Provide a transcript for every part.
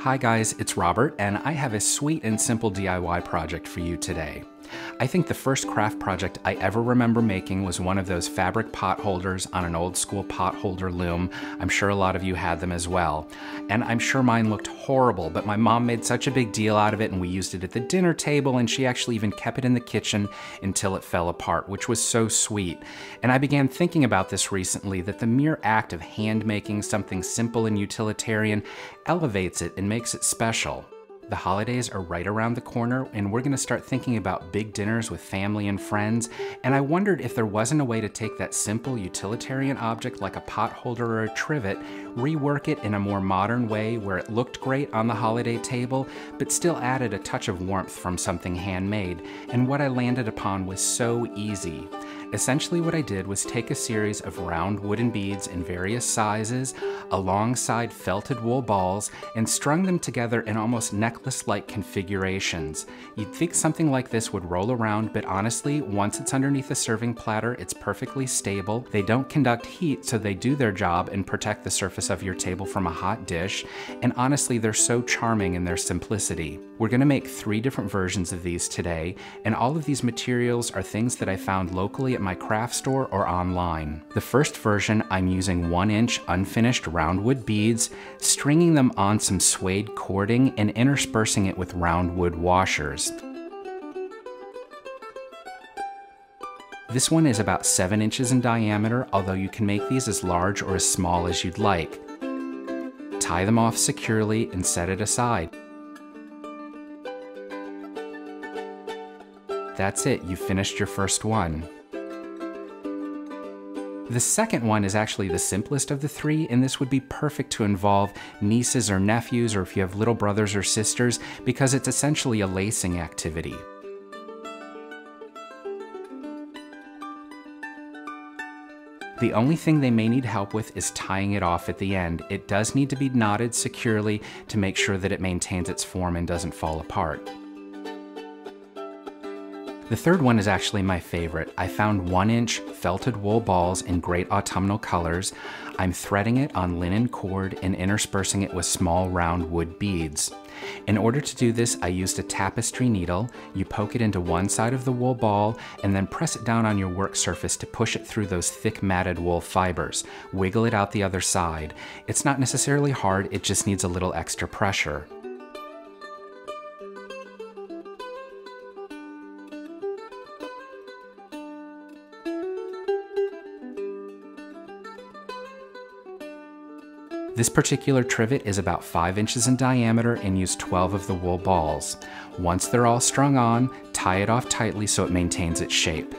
Hi guys, it's Robert, and I have a sweet and simple DIY project for you today. I think the first craft project I ever remember making was one of those fabric pot holders on an old school pot holder loom. I'm sure a lot of you had them as well. And I'm sure mine looked horrible, but my mom made such a big deal out of it and we used it at the dinner table and she actually even kept it in the kitchen until it fell apart, which was so sweet. And I began thinking about this recently that the mere act of hand making something simple and utilitarian elevates it and makes it special. The holidays are right around the corner, and we're gonna start thinking about big dinners with family and friends. And I wondered if there wasn't a way to take that simple utilitarian object like a pot holder or a trivet, rework it in a more modern way where it looked great on the holiday table, but still added a touch of warmth from something handmade. And what I landed upon was so easy. Essentially what I did was take a series of round wooden beads in various sizes alongside felted wool balls and strung them together in almost necklace-like configurations. You'd think something like this would roll around, but honestly, once it's underneath a serving platter, it's perfectly stable. They don't conduct heat, so they do their job and protect the surface of your table from a hot dish. And honestly, they're so charming in their simplicity. We're gonna make three different versions of these today, and all of these materials are things that I found locally at my craft store or online. The first version, I'm using one inch unfinished round wood beads, stringing them on some suede cording and interspersing it with round wood washers. This one is about 7 inches in diameter, although you can make these as large or as small as you'd like. Tie them off securely and set it aside. That's it, you finished your first one. The second one is actually the simplest of the three, and this would be perfect to involve nieces or nephews, or if you have little brothers or sisters, because it's essentially a lacing activity. The only thing they may need help with is tying it off at the end. It does need to be knotted securely to make sure that it maintains its form and doesn't fall apart. The third one is actually my favorite. I found one inch felted wool balls in great autumnal colors. I'm threading it on linen cord and interspersing it with small round wood beads. In order to do this, I used a tapestry needle. You poke it into one side of the wool ball and then press it down on your work surface to push it through those thick matted wool fibers. Wiggle it out the other side. It's not necessarily hard, it just needs a little extra pressure. This particular trivet is about 5 inches in diameter and use 12 of the wool balls. Once they're all strung on, tie it off tightly so it maintains its shape.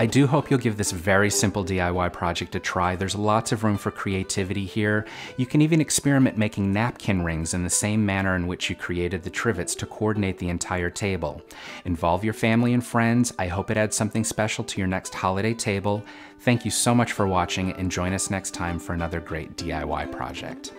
I do hope you'll give this very simple DIY project a try. There's lots of room for creativity here. You can even experiment making napkin rings in the same manner in which you created the trivets to coordinate the entire table. Involve your family and friends. I hope it adds something special to your next holiday table. Thank you so much for watching and join us next time for another great DIY project.